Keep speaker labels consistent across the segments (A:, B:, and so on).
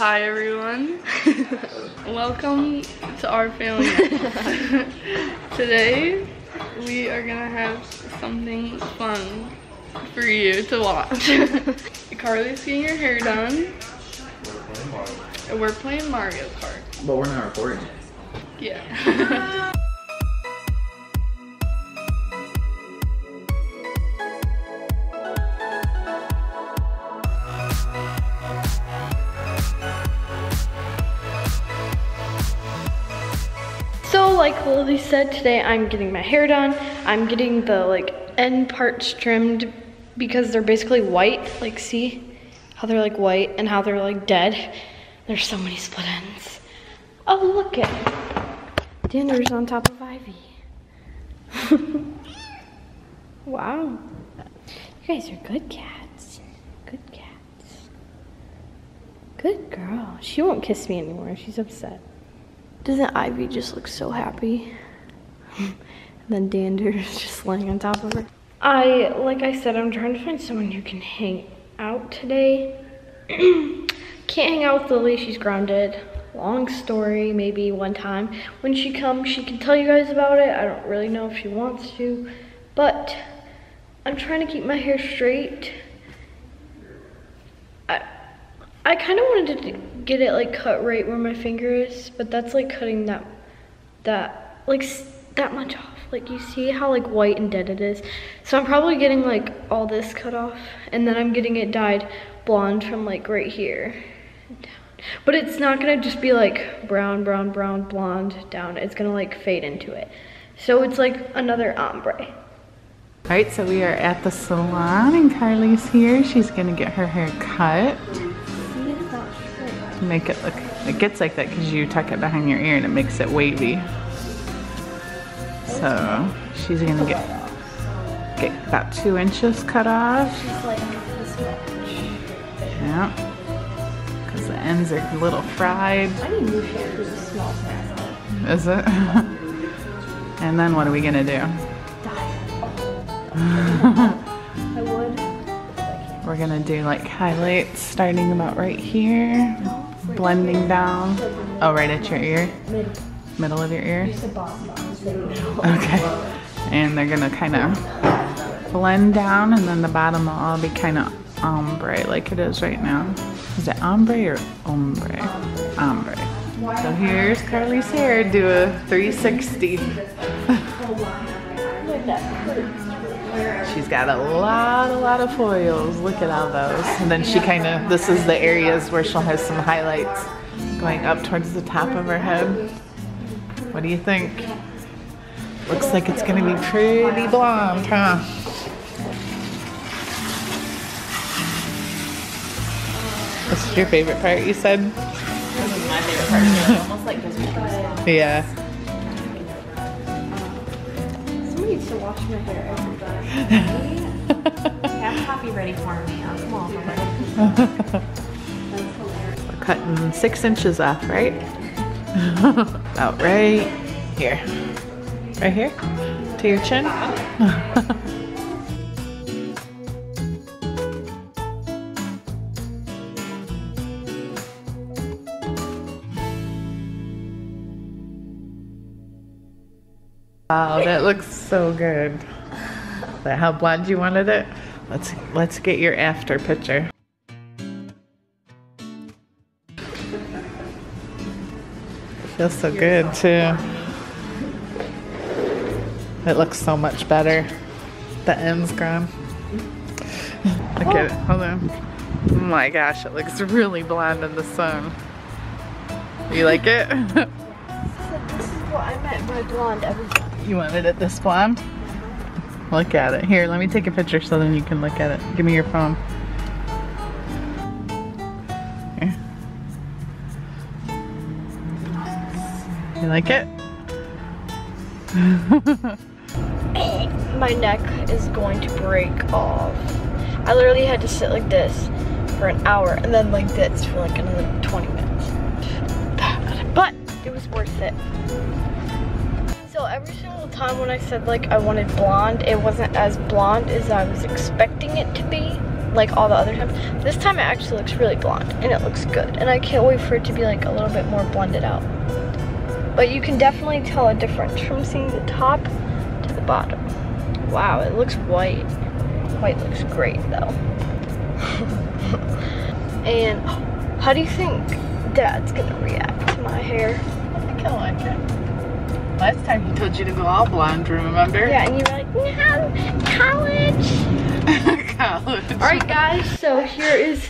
A: Hi everyone. Welcome to our family. Today we are gonna have something fun for you to watch. Karli's getting her hair done. And we're playing Mario Kart.
B: But we're not recording it.
A: Yeah. Like Lily said, today I'm getting my hair done. I'm getting the like end parts trimmed because they're basically white. Like see how they're like white and how they're like dead. There's so many split ends. Oh look at it. Dinner's on top of Ivy. wow. You guys are good cats. Good cats. Good girl. She won't kiss me anymore. She's upset. Doesn't Ivy just look so happy? and then Dander's just laying on top of her. I, like I said, I'm trying to find someone who can hang out today. Can't hang out with Lily, she's grounded. Long story, maybe one time. When she comes, she can tell you guys about it. I don't really know if she wants to, but I'm trying to keep my hair straight. I, I kind of wanted to get it like cut right where my finger is, but that's like cutting that, that, like that much off. Like you see how like white and dead it is. So I'm probably getting like all this cut off and then I'm getting it dyed blonde from like right here. But it's not gonna just be like brown, brown, brown, blonde down. It's gonna like fade into it. So it's like another ombre.
C: All right, so we are at the salon and Karli's here. She's gonna get her hair cut make it look, it gets like that because you tuck it behind your ear and it makes it wavy. So she's gonna get, get about two inches cut off. Yeah, because the ends are a little fried.
A: I need new hair because it smells nasty.
C: Is it? and then what are we gonna do? We're gonna do like highlights starting about right here, blending down. Oh, right at your ear? Middle of your ear? Okay. And they're gonna kind of blend down and then the bottom will all be kind of ombre like it is right now. Is it ombre or ombre? Ombre. So here's Karli's hair, do a 360. She's got a lot, a lot of foils. Look at all those. And then she kind of, this is the areas where she'll have some highlights going up towards the top of her head. What do you think? Looks like it's gonna be pretty blonde, huh? What's your favorite part, you said?
B: My favorite part is almost like goosebumps.
C: Yeah.
A: Somebody needs to wash my hair.
B: Have coffee ready for me. I'll come over.
C: We're cutting six inches off, right? About right here. Right here? To your chin? wow, that looks so good. Is that how blonde you wanted it? Let's let's get your after picture. Feels so good too. It looks so much better. The end's gone. Look at it. Hold on. Oh my gosh, it looks really blonde in the sun. You like it?
A: This is what I meant by blonde everything.
C: you wanted it this blonde? Look at it. Here, let me take a picture so then you can look at it. Give me your phone. Here. You like it?
A: My neck is going to break off. I literally had to sit like this for an hour and then like this for like another 20 minutes. But it was worth it. So every single time when I said like I wanted blonde, it wasn't as blonde as I was expecting it to be. like all the other times. This time it actually looks really blonde and it looks good. And I can't wait for it to be like a little bit more blended out. But you can definitely tell a difference from seeing the top to the bottom. Wow, it looks white. White looks great though. and how do you think dad's gonna react to my hair?
C: I think I like it. Last time he told you to go all blonde, remember?
A: Yeah, and you were like, no, college.
C: College.
A: All right, guys, so here is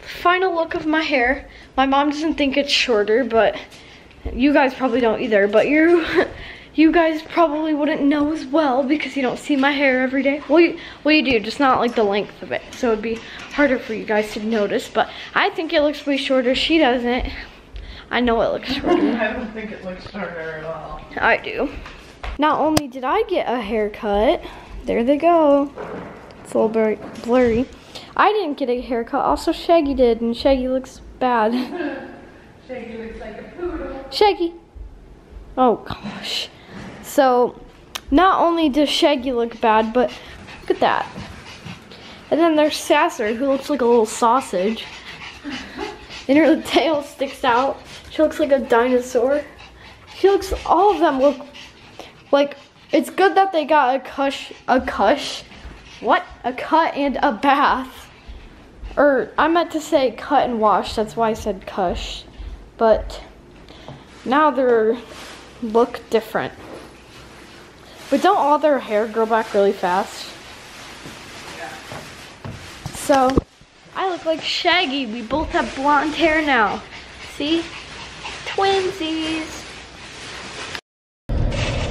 A: the final look of my hair. My mom doesn't think it's shorter, but you guys probably don't either, but you you guys probably wouldn't know as well because you don't see my hair every day. Well, you, well, you do, just not like the length of it. So it'd be harder for you guys to notice, but I think it looks way shorter. She doesn't. I know it looks shorter.
C: I don't think it looks shorter at all.
A: I do. Not only did I get a haircut, there they go. It's a little bit blurry. I didn't get a haircut, also Shaggy did, and Shaggy looks bad.
C: Shaggy looks like a poodle.
A: Shaggy. Oh gosh. So, not only does Shaggy look bad, but look at that. And then there's Sasser, who looks like a little sausage. And her tail sticks out. She looks like a dinosaur. She looks, all of them look like, it's good that they got a cush, a cush, what? A cut and a bath. Or, I meant to say cut and wash, that's why I said cush. But, now they're, look different. But don't all their hair grow back really fast? So, I look like Shaggy. We both have blonde hair now. See? Twinsies.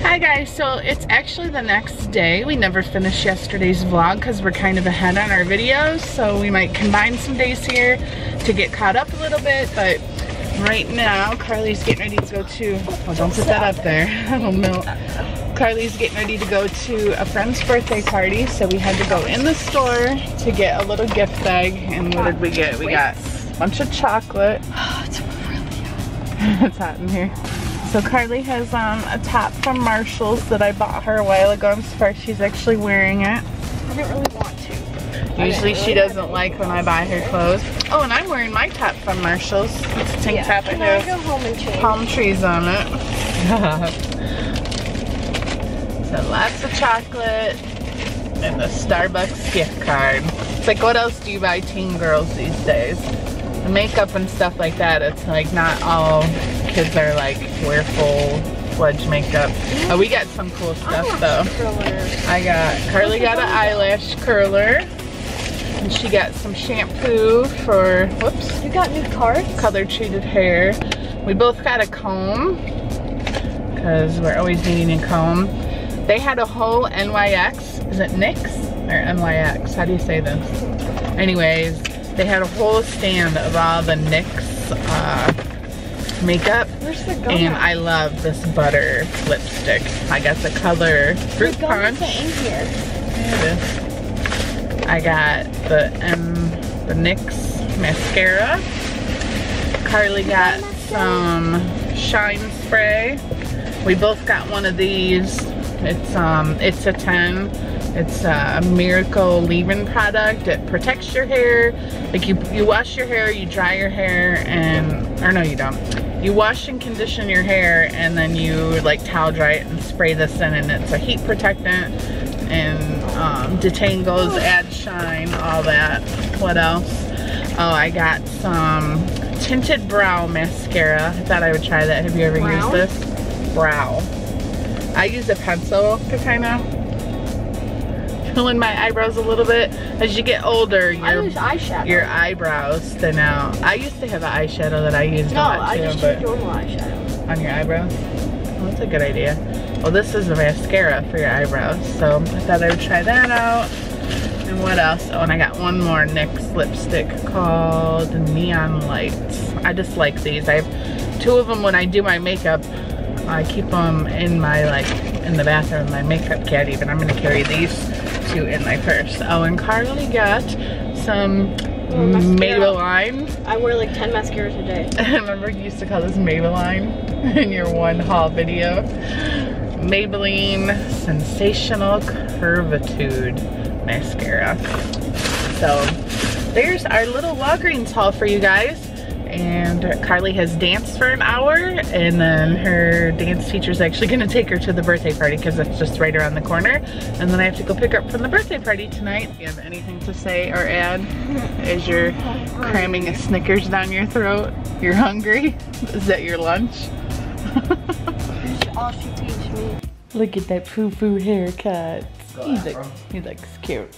C: Hi guys, so it's actually the next day. We never finished yesterday's vlog because we're kind of ahead on our videos. So we might combine some days here to get caught up a little bit. But right now, Karli's getting ready to go to, oh don't put that up there. oh no. Karli's getting ready to go to a friend's birthday party. So we had to go in the store to get a little gift bag. And what did we get? We got a bunch of chocolate.
A: it's hot.
C: in here. So Karli has um, a top from Marshalls that I bought her a while ago. I'm surprised she's actually wearing it.
A: I didn't really want to.
C: Usually she doesn't like when I buy her clothes. Oh, and I'm wearing my top from Marshalls. It's a tank
A: Yeah.
C: top. It
A: Can I go
C: has
A: home and change?
C: palm trees on it. so lots of chocolate and a Starbucks gift card. It's like, what else do you buy teen girls these days? Makeup and stuff like that, it's like not all kids are like wear full fledged makeup. Oh, we got some cool stuff oh,
A: though.
C: I got, Karli got an eyelash curler. And she got some shampoo for, whoops,
A: You got new cards?
C: color treated hair. We both got a comb because we're always needing a comb. They had a whole NYX, is it NYX or NYX? How do you say this? Anyways, they had a whole stand of all the NYX uh, makeup
A: Where's the gum?
C: and I love this butter lipstick. I got the color Fruit
A: the
C: Punch.
A: in here.
C: I got the M, the NYX mascara. Karli got some shine spray. We both got one of these. It's um, it's a 10. It's a miracle leave-in product. It protects your hair. Like you, you wash your hair, you dry your hair, and or no, you don't. You wash and condition your hair, and then you like towel dry it and spray this in, and it's a heat protectant and um, detangles, add shine, all that. What else? Oh, I got some tinted brow mascara. I thought I would try that. Have you ever
A: Brow?
C: used this? Brow. I use a pencil to kind of fill in my eyebrows a little bit. As you get older,
A: I
C: your your eyebrows thin out. I used to have an eyeshadow that I used
A: no,
C: a lot
A: I
C: too,
A: just
C: but
A: use normal eyeshadow.
C: on your eyebrows. Well, that's a good idea. Well, this is a mascara for your eyebrows, so I thought I would try that out. And what else? Oh, and I got one more NYX lipstick called Neon Lights. I just like these. I have two of them when I do my makeup. I keep them in my, like, in the bathroom, my makeup caddy, but I'm gonna carry these two in my purse. Oh, and Karli got some. Maybelline
A: I wear like 10 mascaras a day.
C: I remember you used to call this Maybelline in your one haul video. Maybelline Sensational Curvitude Mascara. So there's our little Walgreens haul for you guys. And Karli has danced for an hour and then her dance teacher's actually gonna take her to the birthday party because it's just right around the corner. And then I have to go pick her up from the birthday party tonight. Do you have anything to say or add as you're cramming a Snickers down your throat? You're hungry? Is that your lunch?
A: all she teach me.
C: Look at that foo-foo haircut. He looks, he looks cute.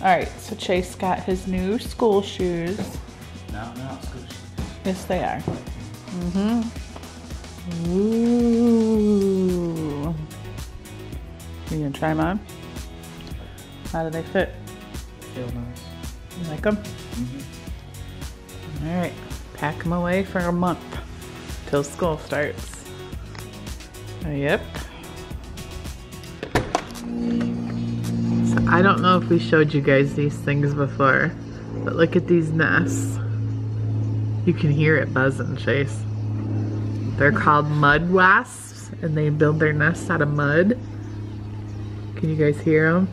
C: Alright, so Chase got his new school shoes.
D: No, no, it's good.
C: Yes, they are. Mm-hmm. Ooh. You gonna try them on? How do they fit?
D: Feel nice.
C: You like them? Mhm. All right, pack them away for a month till school starts. Uh, Yep. So I don't know if we showed you guys these things before, but look at these nests. You can hear it buzzing, Chase. They're called mud wasps, and they build their nests out of mud. Can you guys hear them?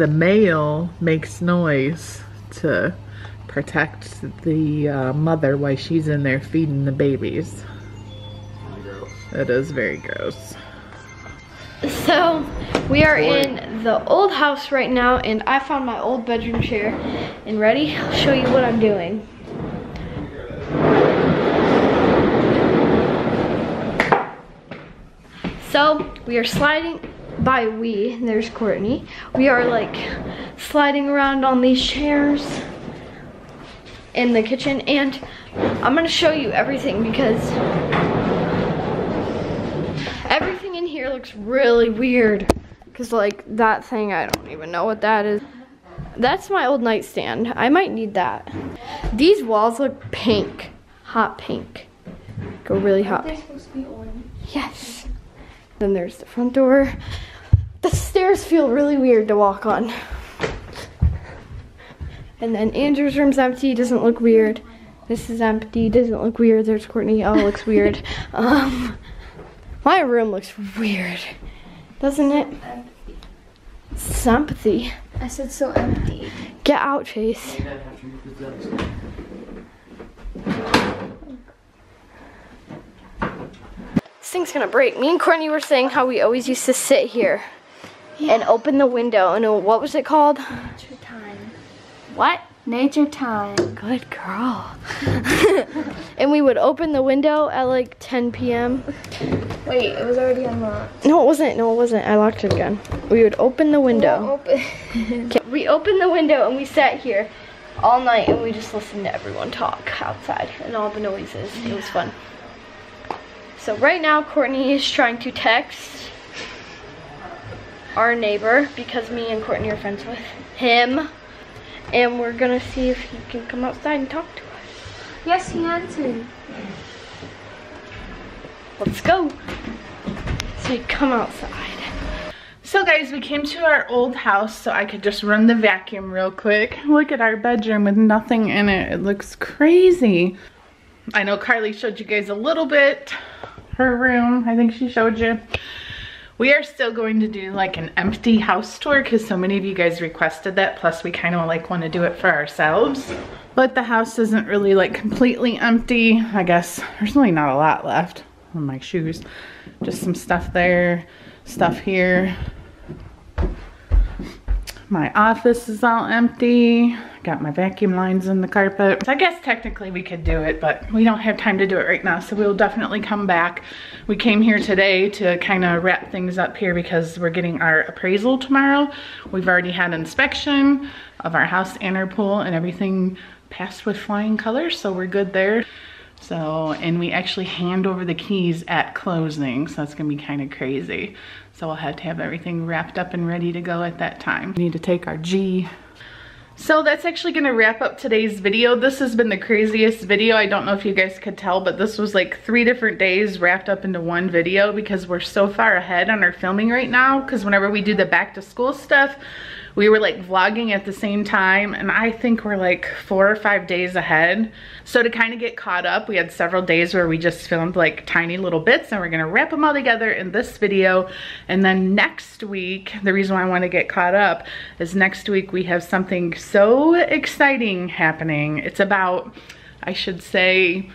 C: the male makes noise to protect the uh, mother while she's in there feeding the babies. It is very gross.
A: So, we are in the old house right now, and I found my old bedroom chair. And ready? I'll show you what I'm doing. So, we are sliding, by we, there's Courtney. We are like sliding around on these chairs in the kitchen, and I'm gonna show you everything because everything in here looks really weird. Cause like that thing, I don't even know what that is. That's my old nightstand. I might need that. These walls look pink, hot pink. Go really hot. They're supposed to be orange. Yes. Then there's the front door. The stairs feel really weird to walk on. And then Andrew's room's empty, doesn't look weird. This is empty, doesn't look weird. There's Courtney, oh, looks weird. Um, my room looks weird, doesn't it? It's empty.
B: I said so empty.
A: Get out, Chase.
D: You don't have to move the drugs.
A: This thing's gonna break. Me and Courtney were saying how we always used to sit here and open the window. And what was it called?
B: Time.
A: What?
B: Nature time.
A: Good girl. and we would open the window at like 10 p.m.
B: Wait, it was already unlocked.
A: No, it wasn't. No, it wasn't. I locked it again. We would open the window.
B: Open.
A: We opened the window and we sat here all night and we just listened to everyone talk outside and all the noises. It was fun. So right now Courtney is trying to text our neighbor because me and Courtney are friends with him. And we're gonna see if he can come outside and talk to us.
B: yes, he answered.
A: Let's go. So you come outside.
C: So guys, we came to our old house so I could just run the vacuum real quick. Look at our bedroom with nothing in it. It looks crazy. I know Karli showed you guys a little bit. Her room, I think she showed you. We are still going to do like an empty house tour because so many of you guys requested that. Plus we kind of like want to do it for ourselves. But the house isn't really like completely empty. I guess there's really not a lot left on my shoes. Just some stuff there, stuff here. My office is all empty. Got my vacuum lines in the carpet. So I guess technically we could do it, but we don't have time to do it right now. So we'll definitely come back. We came here today to kind of wrap things up here because we're getting our appraisal tomorrow. We've already had inspection of our house and our pool and everything passed with flying colors. So we're good there. So, and we actually hand over the keys at closing. So that's gonna be kind of crazy. So we'll have to have everything wrapped up and ready to go at that time. We need to take our G. So that's actually gonna wrap up today's video. This has been the craziest video. I don't know if you guys could tell, but this was like three different days wrapped up into one video because we're so far ahead on our filming right now. Because whenever we do the back to school stuff, we were like vlogging at the same time and I think we're like four or five days ahead. So to kind of get caught up, we had several days where we just filmed like tiny little bits and we're gonna wrap them all together in this video. And then next week, the reason why I wanna get caught up is next week we have something so exciting happening. It's about, I should say,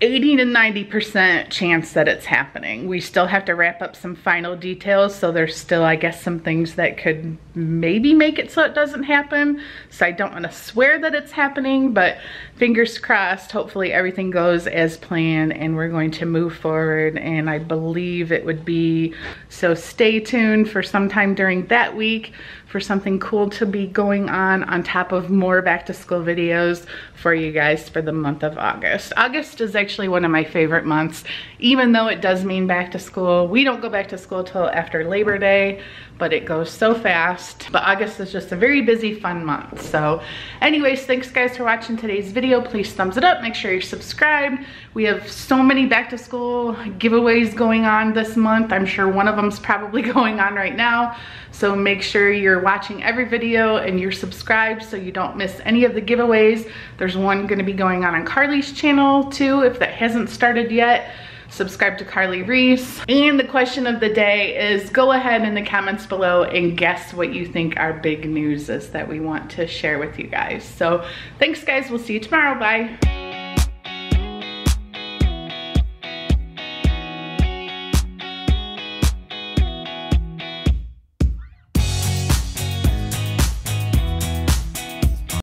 C: 80 to 90% chance that it's happening. We still have to wrap up some final details, so there's still, I guess, some things that could maybe make it so it doesn't happen. So I don't want to swear that it's happening, but fingers crossed, hopefully everything goes as planned and we're going to move forward and I believe it would be, so stay tuned for sometime during that week for something cool to be going on on top of more back to school videos for you guys for the month of August. August is actually one of my favorite months, even though it does mean back to school. We don't go back to school till after Labor Day, but it goes so fast. But August is just a very busy, fun month. So anyways, thanks guys for watching today's video. Please thumbs it up, make sure you're subscribed. We have so many back to school giveaways going on this month. I'm sure one of them's probably going on right now. So make sure you're watching every video and you're subscribed so you don't miss any of the giveaways. There's one gonna be going on on Karli's channel too, if that hasn't started yet subscribe to Karli Reese. And the question of the day is go ahead in the comments below and guess what you think our big news is that we want to share with you guys. So thanks guys, we'll see you tomorrow, bye.